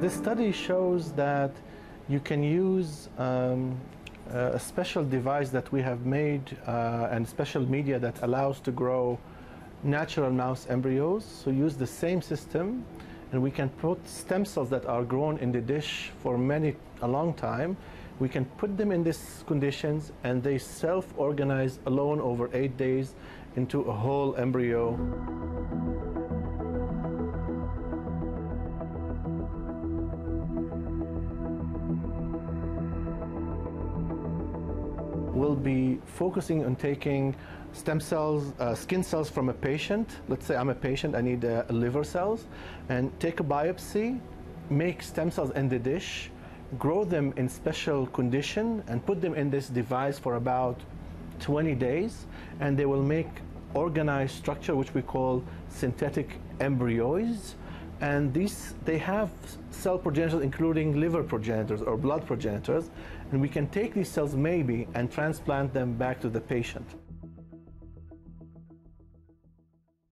This study shows that you can use um, a special device that we have made uh, and special media that allows to grow natural mouse embryos. So use the same system and we can put stem cells that are grown in the dish for many, a long time. We can put them in these conditions and they self-organize alone over eight days into a whole embryo. We'll be focusing on taking stem cells, uh, skin cells from a patient. Let's say I'm a patient, I need uh, liver cells, and take a biopsy, make stem cells in the dish, grow them in special condition, and put them in this device for about 20 days, and they will make organized structure, which we call synthetic embryos. And these, they have cell progenitors, including liver progenitors or blood progenitors, and we can take these cells maybe and transplant them back to the patient.